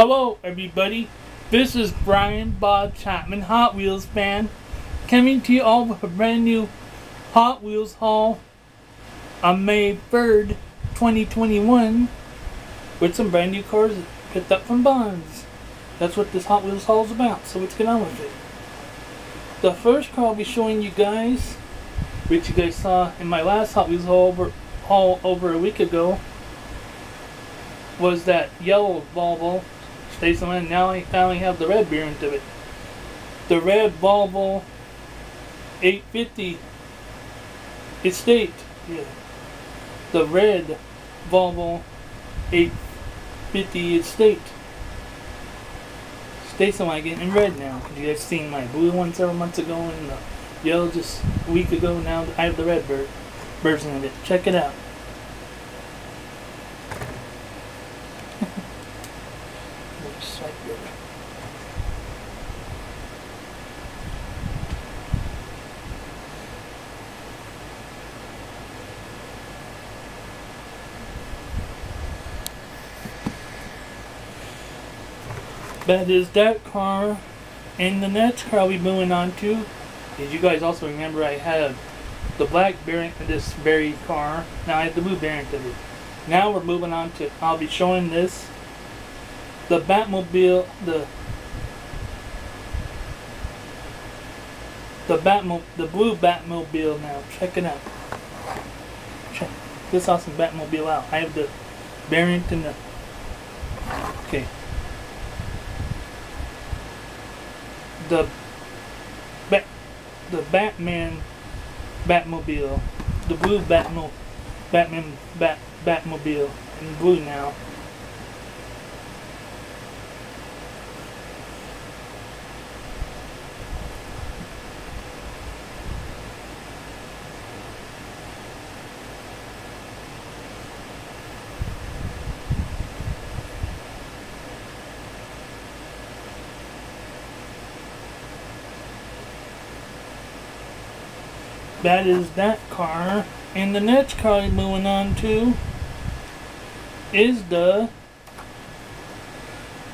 Hello, everybody. This is Brian Bob Chapman, Hot Wheels fan, coming to you all with a brand new Hot Wheels haul on May 3rd, 2021, with some brand new cars picked up from Vons. That's what this Hot Wheels haul is about, so let's get on with it. The first car I'll be showing you guys, which you guys saw in my last Hot Wheels haul over, haul over a week ago, was that yellow Volvo Station One. Now I finally have the red variant of it. The red Volvo 850 Estate. Yeah. The red Volvo 850 Estate. Station wagon in red now. You guys seen my blue one several months ago and the yellow just a week ago. Now I have the red version of it. Check it out. Like. That is that car. And the next car I'll be moving on to is you guys also remember I had the black variant of this very car. Now I have the blue variant of it. Now we're moving on to I'll be showing this the Batmobile the the Batmo the blue Batmobile now. Check it out. Check this awesome Batmobile out. I have the variant in the uh, Okay. the Bat, the Batman Batmobile, the blue Batmo, Batman Bat Batmobile in blue now. That is that car. And the next car we're moving on to is the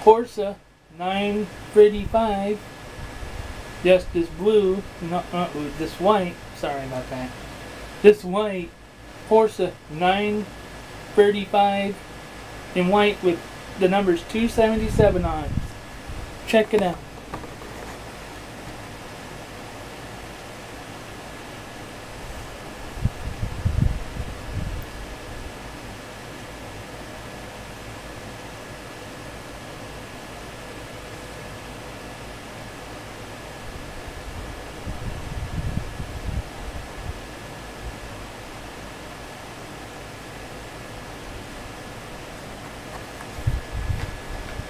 Porsche 935. Yes, this blue, not, not uh, blue, uh, this white, sorry about that. This white Porsche 935 in white with the numbers 277 on it. Check it out.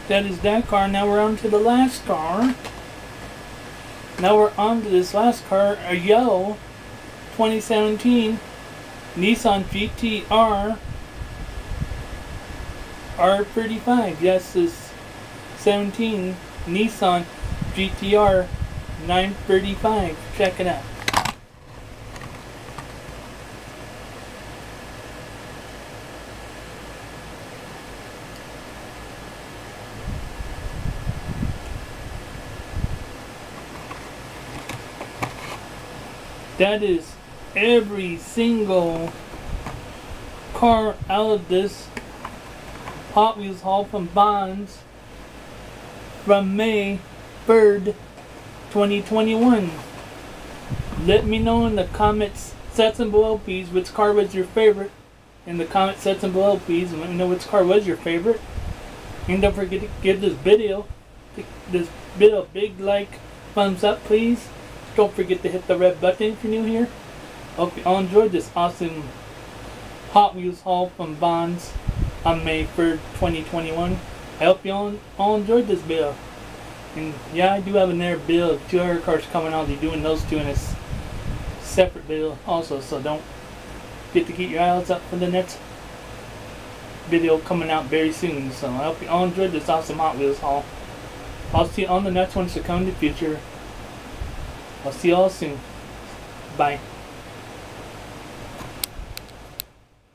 That is that car. Now we're on to the last car. Now we're on to this last car, a yellow 2017 Nissan GTR R35. Yes, this 17 Nissan GTR 935. Check it out. That is every single car out of this Hot Wheels haul from Vons from May 3rd, 2021. Let me know in the comments section below, please, which car was your favorite. In the comment section below, please, and let me know which car was your favorite. And don't forget to give this video, this video a big like, thumbs up, please. Don't forget to hit the red button if you're new here. Hope you all enjoyed this awesome Hot Wheels haul from Vons on May 3rd, 2021. I hope you all, all enjoyed this video. And yeah, I do have another bill of two other cars coming out. Be doing those two in a separate video also. So don't get to keep your eyes up for the next video coming out very soon. So I hope you all enjoyed this awesome Hot Wheels haul. I'll see you on the next one to come in the future. I'll see you all soon. Bye.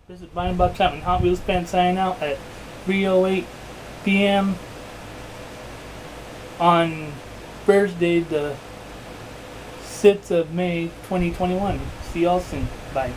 This is Brian Bob Chapman, Hot Wheels fan signing out at 3.08 p.m. on Thursday, the 6th of May 2021. See y'all soon. Bye.